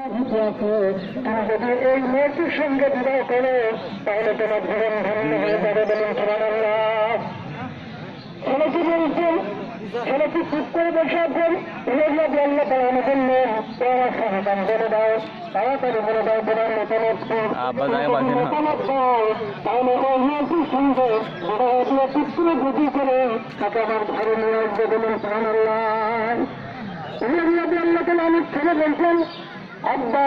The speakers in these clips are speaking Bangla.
তুমি যদি এই মেয়েটির সঙ্গে বিবাহ করো তাহলে তোমার জীবন ধন্য হয়ে যাবে বলুন তোমার আল্লাহ ছেলেটি বলছেন ছেলেটি চুপ করে বসে আছেন ইলেজা আল্লাহ তালা বললেন তোমার সন্তান বলে দাও তাড়াতাড়ি বলে দাও তোমার মতন আব্বা যায় তাহলে ওই মেয়েটির সঙ্গে বিবাহ দিয়ে পুত্র বুদ্ধি করে তাকে আমার ঘরে নিয়ে আসবে বলুন তোমার আল্লাহ ইলেজা আল্লাহ তালা অনেক ছেলে বলছেন আব্বা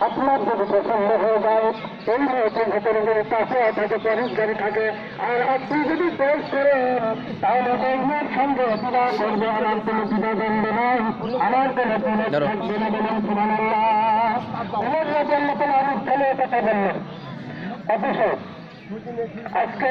আপনার যদি পছন্দ হয়ে যায় এই মেয়েটির ভিতরে যদি পাশে থাকে পরিষ্কারী থাকে আর আপনি যদি পেশ করেন তাহলে মেয়ের সঙ্গে বিবাহ করবে আমার কোনো বিবাহ দ্বন্দ্ব নয় আমার কোনো ধরো। থাকবে না বলেন উমর রাদিয়াল্লাহু তাআলা অনেক ছেলে এ কথা বললেন অথচ আজকে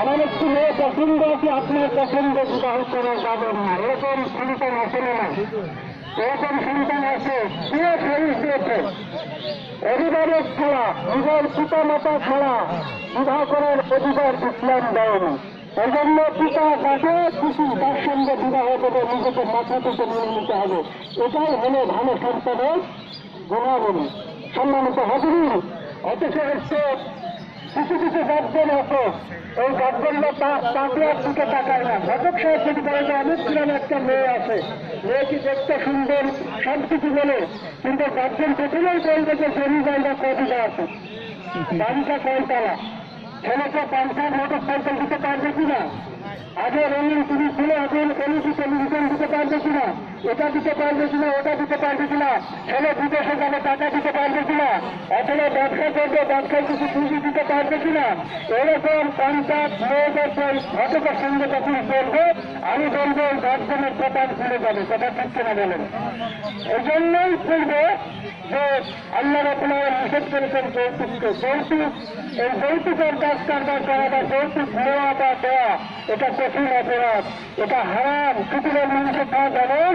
আমার একটি মেয়ে পছন্দ আছে আপনার পছন্দ বিবাহ করা যাবে না। এরকম সন্তান আসলে না এরকম সন্তান আছে কে সাহিস দিয়েছে অভিভাবক ছাড়া, নিজের পিতা মাতা ছাড়া বিবাহ করার অধিকার ইসলাম দেয়নি। এই জন্য পিতা যাকে খুশি তার সঙ্গে বিবাহ করে নিজেকে মাথা থেকে মেনে নিতে হবে। এটাই হলো ভালো সন্তানের গুণাবলী। সম্মানিত হাজির অথচ হচ্ছে কিছু গার্জেন আছে এই গার্জেনরা তাকে দিকে তাকায় না। ঘটক সাহেব বলে যে অনেক একটা মেয়ে আছে, মেয়েটি দেখতে সুন্দর সব কিছু বলে, কিন্তু গার্জেন প্রথমেই বলবে যে জমি জায়গা কদিকে আছে? বাড়িটা কয়তলা। ছেলেকে পাঞ্চার মোটর দিতে পারবে কিনা? আগে রঙিন টিভি ছিল এখন এলইডি টেলিভিশন দিতে পারবে কিনা? এটা দিতে পারবে কিনা, ওটা দিতে পারবে কিনা? ছেলে বিদেশে গেলে টাকা দিতে পারবে কিনা? অথবা ব্যবসা করবে, ব্যবসায় কিছু পুঁজি দিতে পারবে কিনা? এরকম পঞ্চায়েত মেয়েদের ঘটকের সঙ্গে যখন করবে আমি বলব দশজনের কপাল খুলে যাবে, সেটা ঠিক কিনা বলেন? এই জন্যই বলব যে আল্লাহ আপনারা নিষেধ করেছেন যৌতুককে। যৌতুক এই যৌতুকের কাজ কারবার করা বা যৌতুক নেওয়া বা দেওয়া, এটা কঠিন অপরাধ, এটা হারাম। সুতরাং মানুষের খাওয়া যাবেন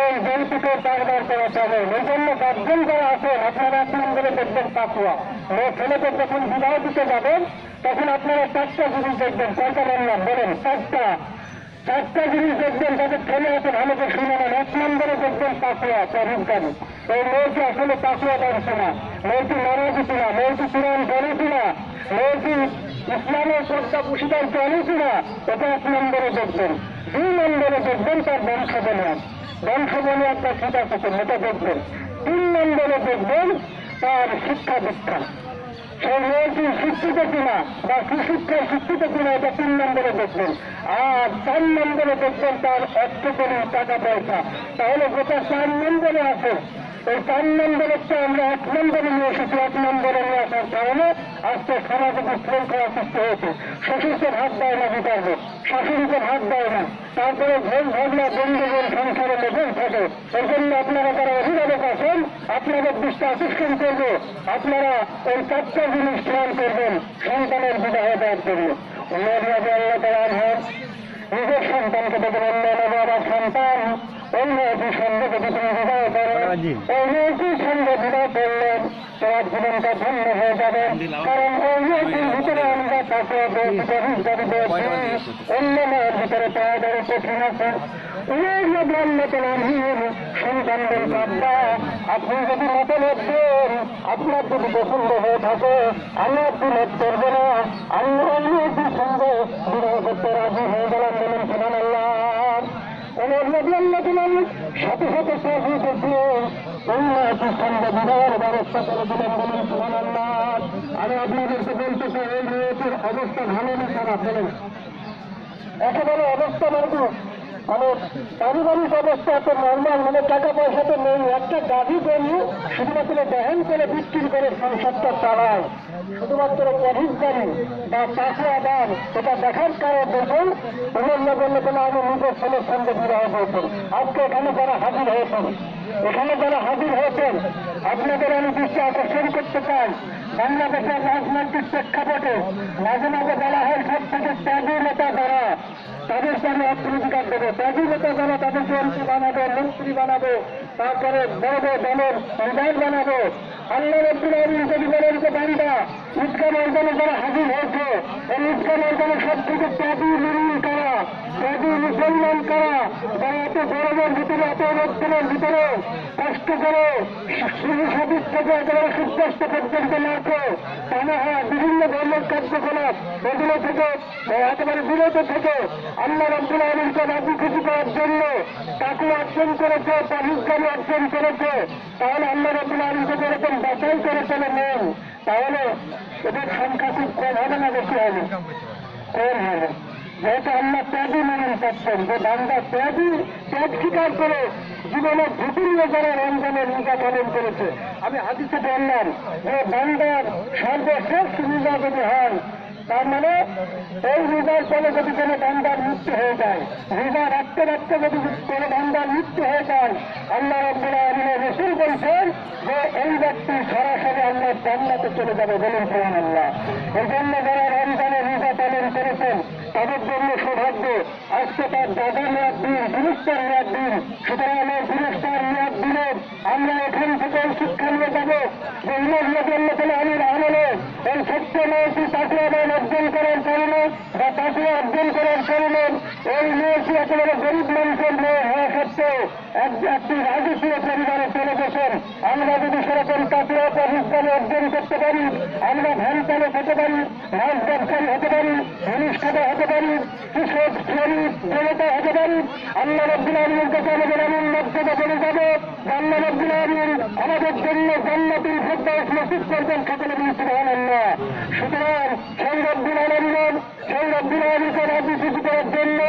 এই যৌতুকের কারবার করা যাবে। এই জন্য গার্জেন যারা আছেন আপনারা এক নম্বরে দেখবেন পাকুয়া মেয়ে ছেলেকে যখন বিবাহ দিতে যাবেন, তখন আপনারা চারটা জিনিস দেখবেন। কয়টা বললাম? বলেন, চারটা। চারটা জিনিস দেখবেন, যাদের ছেলে আছে, ভালো করে শুনে নেন। এক নম্বরে দেখবেন পাকুয়া পরিষ্কারী এই মেয়েটি আসলে পাকুয়া জানছে না মেয়েটি নারাজি কিনা মেয়েটি কোরআন জানে কিনা মেয়েটি ইসলামের শ্রদ্ধা পুষিদার জানে কিনা এটা এক নম্বরে দেখবেন। দুই নম্বরে দেখবেন তার বংশ বলিয়ান বংশ বলিয়ান তার ঠিক আছে এটা দেখবেন। তিন নম্বরে দেখবেন তার শিক্ষা দীক্ষা। সেই মেয়েটি শিক্ষিত কিনা বা সুশিক্ষায় শিক্ষিত কিনা, এটা তিন নম্বরে দেখবেন। আর চার নম্বরে দেখবেন তার অর্থ টাকা পয়সা তাহলে গোটা চার নম্বরে আছে। এই চার নম্বরেরটা আমরা এক নম্বরে নিয়ে এসেছি, এক নম্বরে নিয়ে আসার কারণে আজকে সমাজে বিশৃঙ্খলা সৃষ্টি হয়েছে। শ্বশুরকে ভাগ দেয় না বিতার্বে শাশুড়িকে ভাগ দেয় না। তারপরে ভোগ ভাবনা বন্ধুগণ সংসারে লেগেই থাকে। এই জন্য আপনারা যারা অভিভাবক আছেন, আপনাদের দৃষ্টি আকর্ষণ করবে। আপনারা এই চারটা জিনিস খেয়াল করবেন, সন্তানের বিবাহ দেওয়ার জন্য উন্নয়ন আল্লাহ তারা নিজের সন্তানকে দেখবেন অন্য সন্তান। আপনি আপনার যদি পছন্দ হয়ে থাকে আমি একটু মত করব না। আমি অন্য একটির সঙ্গে বিবাহ করতে রাজি হয়ে গেলাম বলেন সুমান আল্লাহ সাথে সাথে সাহায্য করছিলেন অন্য একটির সঙ্গে বিবাহের ব্যবস্থা করে দিলেন বলেন সুমান আল্লাহ আমি আপনাদেরকে বলতে চাই, এই মেয়েটির অবস্থা ভালো না খারাপ, বলেন। একেবারে অবস্থা মানুষ মানে পারিবারিক অবস্থা তো নর্মাল মানে টাকা পয়সা তো নেই। একটা গাভী গরু শুধুমাত্র দহন করে, বিক্রি করে সংসারটা চালায়। শুধুমাত্র পরিষ্কারী বা চাষে আবার এটা দেখার কারণ দেখুন অন্য বললে বলে আমি নিজের ছেলের সঙ্গে বিবাহ করেছেন আজকে এখানে যারা হাজির হয়েছেন, এখানে যারা হাজির হয়েছেন, আপনাদের আমি দৃষ্টি আকর্ষণ করতে চাই। বাংলাদেশের রাজনৈতিক প্রেক্ষাপটে মাঝে মাঝে বলা হয় সব থেকে ত্যাগী নেতা যারা তাদেরকে আমি অগ্রাধিকার দেবো। স্বাধীনতা নেতা যারা তাদেরকে এমপি বানাবো মন্ত্রী বানাবো, তারপরে বড় বড় দলের লিডার বানাবো। আল্লাহ রব্দুল আলী যদি বলেন যে না ঈদগা ময়দানে যারা হাজির হয়েছে, এই ঈদগা ময়দানে সব থেকে ত্যাগী নিরীহ করা ত্যাগী মুসলমান করা যারা এত গরমের ভিতরে এত রোদ্রের ভিতরে কষ্ট করে সাদিক থেকে একেবারে সূর্যাস্ত পর্যন্ত মারছে তা হয় বিভিন্ন ধরনের কার্যকলাপ এগুলো থেকে একেবারে বিরত থেকে আল্লাহ রব্দুল আলমকে রাজি খুশি করার জন্য তাকে অর্জন করেছে পাকিস্তানি অর্জন করেছে। তাহলে আল্লাহ রব্দুল আলমকে যেরকম বাছাই করে চলে নেন, তাহলে এদের সংখ্যা খুব কম হবে না বেশি হবে? কম হবে। যেহেতু আল্লাহ ত্যাগই মনে করছেন যে বান্দা ত্যাগই ত্যাগ স্বীকার করে জীবনের নিয়ে যারা রমজানের রোজা পালন করেছে। আমি হাদিসে বললাম যে বান্দার সর্বশ্রেষ্ঠ রোজা যদি হয়, তার মানে এই রোজার ফলে যদি কোনো বান্দার মৃত্যু হয়ে যায়, রোজা রাখতে রাখতে যদি কোনো বান্দার মৃত্যু হয়ে যায়, আল্লাহ রব্বুল আলমের রসুল বলছেন যে এই ব্যক্তি সরাসরি আল্লাহ জান্নাতে চলে যাবে বলুন সোহান আল্লাহ এই জন্য যারা রমজানের রোজা পালন করেছেন, তাদের জন্য সৌভাগ্য আজকে তার দাদা মেয়াদ দিন পুরস্কার মেয়াদ দিন সুতরাং আমার পুরস্কার মেয়াদ দিনে আমরা এখান থেকে শিক্ষা নিয়ে যাব। যে ইমাম জন্য তাহলে আমি আমলে এই মেয়েটি তাকে গরিব মানুষের মেয়ে হওয়া সত্ত্বেও এক- একটি রাজকীয় পরিবারে চলে গেছেন আমরা যদি সেরকম তাকে পরিষ্কারে অর্জন করতে পারি, আমরা ধ্যান চালক হতে পারি মাছ ব্যবসায়ী হতে পারি অনুষ্ঠানে হতে পারি, কৃষক, শ্রমিক, জনতা হতে পারি, আল্লাহ রব্দুল আলমীর কাছে আমাদের এমন মর্যাদা চলে যাবে আল্লাহ রব্দুল আলমীর আমাদের জন্য জান্নাতুল ফেরদাউস নসিব করবেন, সকলে বলি সুবহানাল্লাহ। সুতরাং সেই রব্দুল আলমীর সেই রব্দুল আলমীকে রাজি করার জন্য